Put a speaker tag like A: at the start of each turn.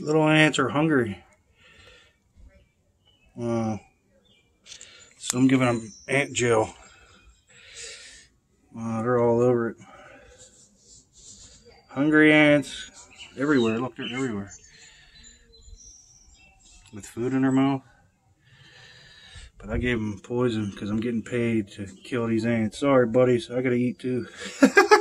A: Little ants are hungry. Uh, so I'm giving them ant gel. Uh, they're all over it. Hungry ants everywhere. Look, they're everywhere. With food in their mouth. But I gave them poison because I'm getting paid to kill these ants. Sorry, buddies. I gotta eat too.